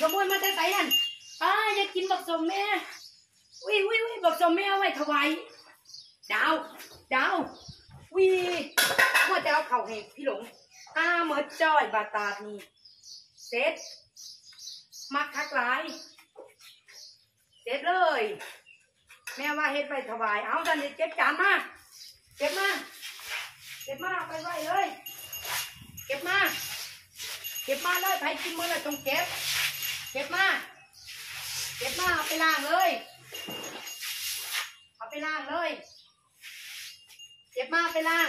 เอ้ยขี่ขโมยมาแต่ไสนั่นอ้าอยากกินบักสมแม่วิวิวิบักสมแม่เอาไว้ถวายดาว ดาววิว่าจะเอาเข่าให้พี่หลงอ้าเมื่อจ้อยบาตาดนี่เสร็จมักคักหลายเสร็จเลย แม่ว่าเฮ็ดไปถวาย เอาตอนนี้เก็บจานมาเก็บมาเก็บมาไปไว้เลย เก็บมา เก็บมาเลยใครกินมื้อละต้องเก็บ เก็บมาเก็บมาเอาไปล้างเลย เอาไปล้างเลย เก็บมาไปล้าง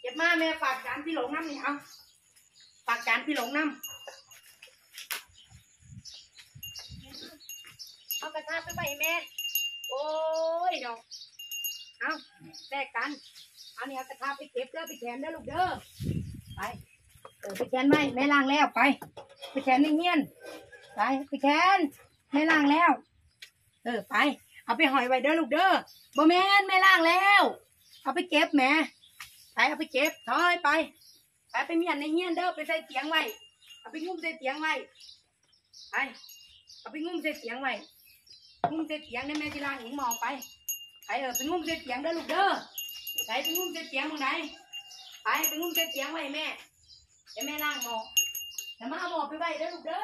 เก็บมาแม่ฝากจานพี่หลงน้ำนี่เอาฝากจานพี่หลงน้ำเอากระทะไปไว้ให้แม่ โอ้ยดอกเอาแลกกัน เอานี่เอากระทะไปเก็บเด้อไปแขนเด้อลูกเด้อ ไปเออไปแขนไว้แม่ล้างแล้วไป ไปแขวนในเงี้ยนไปไปแขนแม่ล้างแล้ว เออไป เอาไปหอยไว้เด้อลูกเด้อบ่แม่นแม่ล้างแล้ว เอาไปเก็บแหม่ไปเอาไปเก็บถอยไปไปไปเมียนในเงี้ยนเด้อไปใส่เตียงไว้เอาไปงุ้มใส่เตียงไว้ไปเอาไปงุ้มใส่เตียงไว้งุ้มใส่เตียงในแม่ที่ล้างหิงหมอไปไปเออไปงุ้มใส่เตียงเด้อลูกเด้อไปไปงุ้มใส่เตียงมึงไหนไปไปงุ้มใส่เตียงไว้แม่เดี๋ยวแม่ล้างหมอ แต่มาเอาหมอไปไว้เด้อลูกเด้อ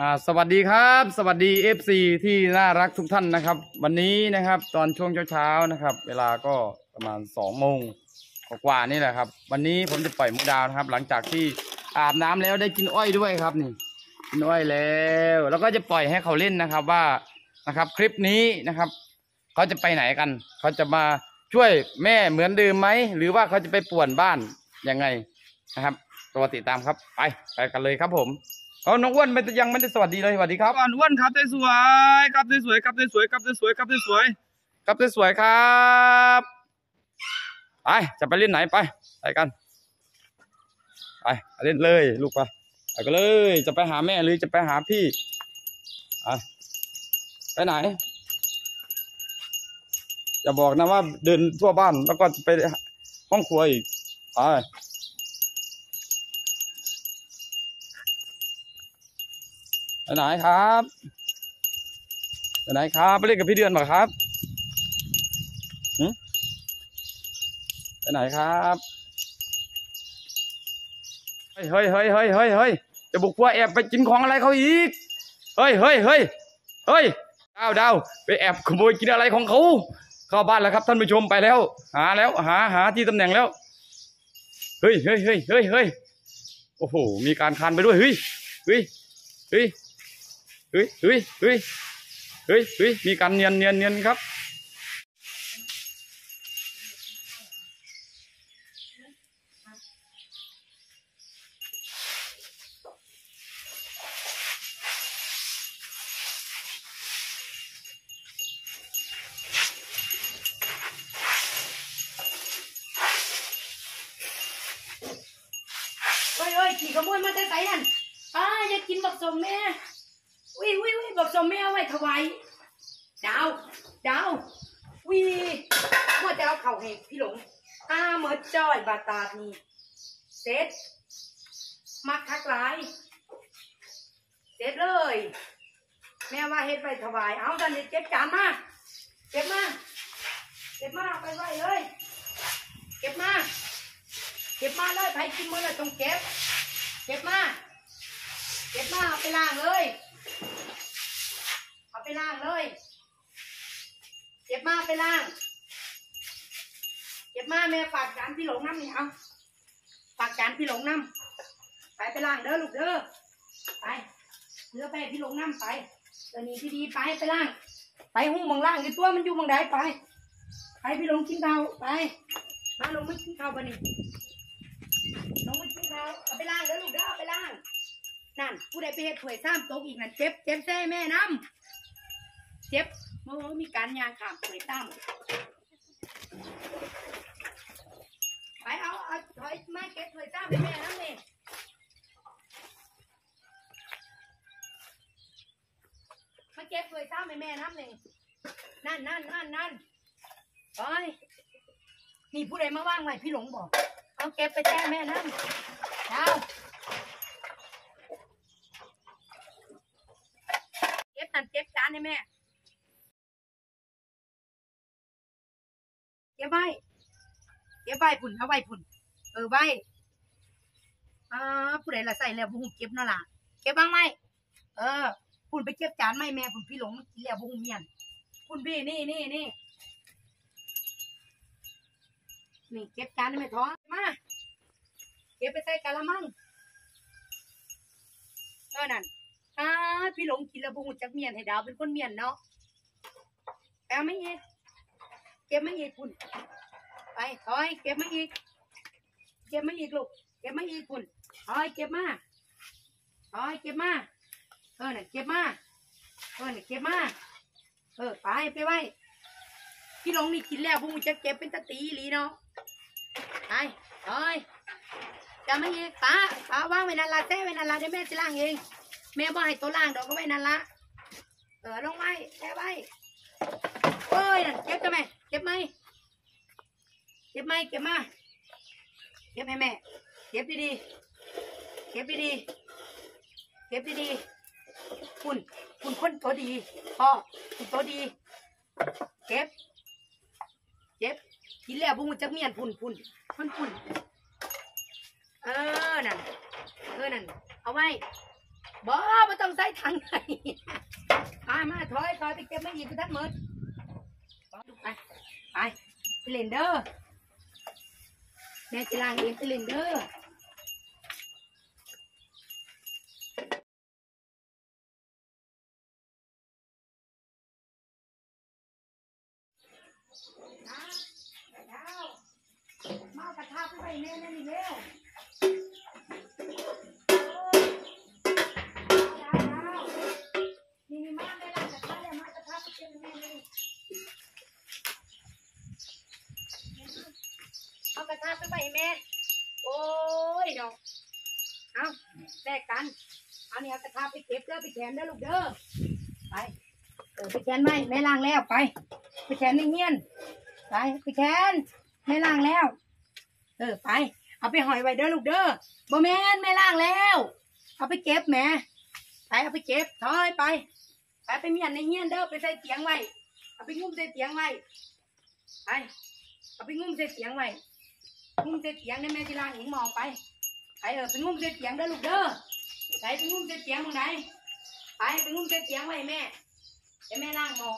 อ่าสวัสดีครับ สวัสดี FC ที่น่ารักทุกท่านนะครับ วันนี้นะครับ ตอนช่วงเช้าๆนะครับ เวลาก็ ประมาณสองโมงกว่านี่แหละครับ วันนี้ผมจะปล่อยมุกดาวนะครับ หลังจากที่อาบน้ำแล้วได้กินอ้อยด้วยครับนี่กินอ้อยแล้ว แล้วก็จะปล่อยให้เขาเล่นนะครับว่านะครับ คลิปนี้นะครับเขาจะไปไหนกัน เขาจะมาช่วยแม่เหมือนเดิมไหมหรือว่าเขาจะไปป่วนบ้านยังไงนะครับตัวติดตามครับ ไปไปกันเลยครับผมเอาน้องอ้วนไม่ยังไม่ได้สวัสดีเลยสวัสดีครับก่อนอ้วนครับสวยครับสวยครับสวยครับสวยครับสวยครับสวยครับ ไปจะไปเล่นไหนไปไปกัน ไปเล่นเลยลูกไปไปกันเลย จะไปหาแม่หรือจะไปหาพี่ไปไปไหนอย่าบอกนะว่าเดินทั่วบ้านแล้วก็ไปห้องครัวอีกไปไปไหนครับไปไหนครับ ไปเล่นกับพี่เดือนมาครับ ไปไหนครับเฮ้ยเฮ้ยเฮ้ยเฮ้ยเฮ้ยเฮ้ยจะบุกว่าแอบไปกินของอะไรเขาอีกเฮ้ยเฮ้ยเฮ้ยเฮ้ยดาวดาวไปแอบขโมยกินอะไรของเขาเข้าบ้านแล้วครับท่านผู้ชมไปแล้ว หาแล้วหาหาที่ตำแหน่งแล้วเฮ้ยเฮ้ยเฮ้ยเฮ้ยเฮ้ยโอ้โหมีการคานไปด้วยเฮ้ยเฮ้ยเฮ้ยเฮ้ยเฮ้ยเฮ้ยเฮ้ยมีการเนียนเนียนเนียนครับ ขโมยมาแต่ไสนั่นอ้าอยากกินบักสมแม่วิวิวิบักสมแม่เอาไว้ถวายดาวดาววิว่าจะเอาเข่าให้พี่หลงอ้าเมื่อจ้อยบาตาดนี่เสร็จมักคักหลายเสร็จเลย แม่ว่าเฮ็ดไปถวาย เอาตอนนี้เก็บจานมาเก็บมาเก็บมาไปไว้เลย เก็บมา เก็บมาเลยใครกินมื้อละต้องเก็บ เก็บมาเก็บมาเอาไปล้างเลย เอาไปล้างเลย เก็บมาไปล้าง เก็บมาแม่ฝากจานพี่หลงน้ำนี่เอาฝากจานพี่หลงน้ำไปไปล้างเด้อลูกเด้อ ไปเรือไปพี่หลงน้ำไปเดี๋ยวนี้ที่ดีไปไปล้าง ไปหุ้งมังล่างไอตัวมันอยู่มังใดไป ไปพี่หลงกินข้าวไป มาลงไม่กินข้าวปะนี่น้องไม่ กินข้าเอาไปล้างเด้อลูกเด้อเอาไปล้าง นั่น ผู้ใดไปเฮ็ดถ้วยซ้ำตกอีกนั่นเจ็บเจ็บแซ่แม่น้ำเจ็บเมื่อวานมีการยางขามถ้วยซ้ำไปเอาเอาถอยมาเก็บถ้วยซ้ำให้แม่น้ำนี่มาเก็บถ้วยซ้ำให้แม่น้ำนี่นั่นนั่นนั่นนั่นโอ้ยนี่ผู้ใดมาว่างไว้พี่หลงบอก เอาเก็บไปแจ้แม่น้ำ เอาเก็บนั่นเก็บจานให้แม่ เก็บไว้ เก็บไว้พุ่นเอาไว้พุ่น เออไว้อ่าผู้ใดละใส่แล้วบุ้งเก็บเนาะล่ะ เก็บบ้างไหม เออพุ่นไปเก็บจานไหมแม่พุ่นพี่หลงกินแล้วบุ้งเมียนพุ่นพี่นี่นี่นี่นี่เก็บจานให้แม่ท้อง เก็บไปใส่กะละมังเออนั่นอ่าพี่หลงกินล้วบุ้งจักเมียนให้ดาวเป็นคนเมียนเนาะแปลไม่เอ็ดเก็บไม่เอ็ดพุ่นไปถอยเก็บไมาอีก เก็บไมาอีกลูก เก็บไมาอีกคุณถอยเก็บมาถอยเก็บมา เออเนี่ยเก็บมา เออเนี่ยเก็บมา เออไปไปไว้พี่ลงนี่กินแล้วพวกมึงจะเก็บเป็นตะตีอีหลีเนาะไปถอย จะไม่อีกป้าป้าวางไว้นั่นละแท้ไว้นั่นละเดี๋ยวแม่จะล้างเอง แม่บ่ให้ตัวล้างดอกก็ไว้นั่นละเออลงไว้แท้ไว้โอ้ยนั่นเก็บกันไหมเก็บไหมเก็บไหมเก็บมาเก็บให้แม่เก็บดีๆเก็บดีๆเก็บดีๆคุณคุณคนตัวดีพ่อคุณตัวดี เก็บ เก็บกินแล้วบุ้งจะเมียนพุ่นพุ่นพุ่นพุ่น เออ นั่น เออ นั่น เอาไว้บ่ไม่ต้องใส่ถังไหนมามาถอยถอยไปเก็บไม่อีกกูทัดหมดไป ไปไปเล่นเด้อแม่จะล้างเองไปเล่นเด้อมากระทาไปไว้แน่นั่นนี่เร็ว นี่นี่มากระทะแล้วมากระทะไปเก็บแม่โอากระทะไปไว้ให้แม่ โอ้ยดอกเอาแลกกัน เอาเนี่ยกระทะไปเก็บเด้อไปแขวนเด้อลูกเด้อ ไป เออไปแขวนไหมแม่ล้างแล้วไป ไปแขวนในเงี้ยน ไปไปแขวนแม่ล้างแล้ว เออไป เอาไปหอยไว้เด้อลูกเด้อบ่แม่นแม่ล้างแล้ว เอาไปเก็บแหม่ไปเอาไปเก็บถอยไปไปไปเมียนในเงี้ยนเด้อไปใส่เตียงไว้เอาไปงุ้มใส่เตียงไว้ไปเอาไปงุ้มใส่เตียงไว้งุ้มใส่เตียงได้แม่ที่ล้างหิงหมอไปไปเออไปงุ้มใส่เตียงเด้อลูกเด้อไปไปงุ้มใส่เตียงมึงไหนไปไปงุ้มใส่เตียงไว้แม่เดี๋ยวแม่ล้างหมอ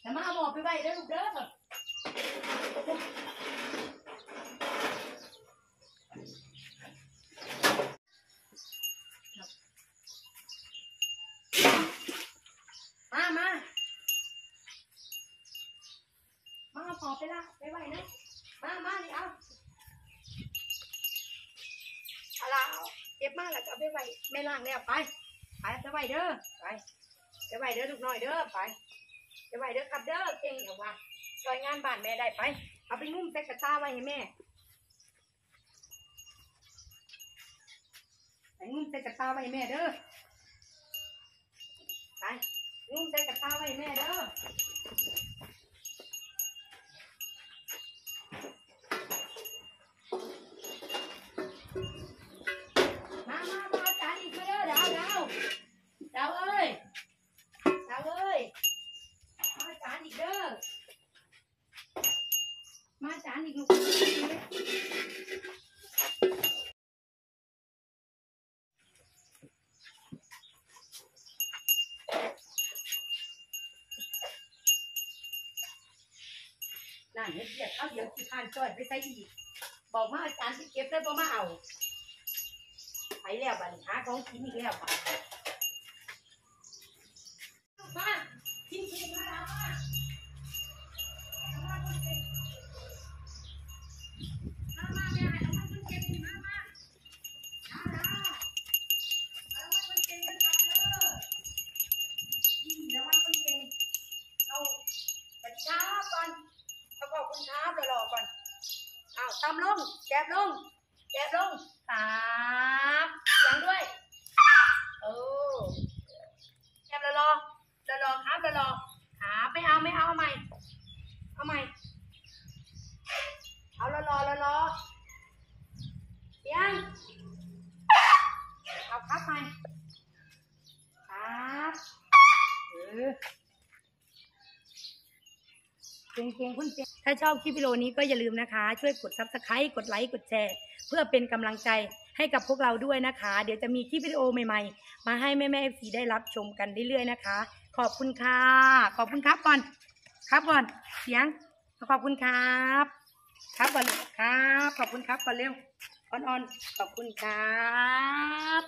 แต่มาเอาหมอไปไว้เด้อลูกเด้อ มามา มาเอาหอไปละไปไว้นะ มามานี่เอาเอาละเอา เก็บมาแล้วก็ไปไว้ไม่ล้างแล้วไปไปไปไว้เด้อไปไปไว้เด้อลูกน้อยเด้อไปไปไว้เด้อครับเด้อเก่งเดี๋ยวว่าซอยงานบ้านแม่ได้ไปเอาไปงุ้มใส่กระตาไว้ให้แม่ไปงุ้มใส่กระตาไว้ให้แม่เด้อไปงุ้มใส่กระตาไว้ให้แม่เด้อ เียดเอาเดี๋ยวสิทานจอยไปใส่อีก บอกมาอาจารย์ที่เก็บได้บ่มาเอาไปแล้วบัดนี้หาของกินอีกแล้วค่ะม งแจบลงแจบลงครับเสียงด้วยโอ้แจบละรอละรอครับละรอครับไม่เอาไม่เอาเอาใหม่เอาใหม่เอาละรอละรอเสียงเอาครับใหม่ครับเออ เก่งคุณเก่งถ้าชอบคลิปวิดีโอนี้ก็อย่าลืมนะคะ ช่วยกด subscribe กดไลค์กดแชร์ เพื่อเป็นกำลังใจให้กับพวกเราด้วยนะคะ เดี๋ยวจะมีคลิปวิดีโอใหม่ๆ มาให้แม่ๆ FC ได้รับชมกันเรื่อยๆนะคะ ขอบคุณค่ะ ขอบคุณครับก่อน ครับก่อนเสียง ขอบคุณครับ ครับก่อนครับ ขอบคุณครับก่อนเร็วอ่อนๆขอบคุณครับ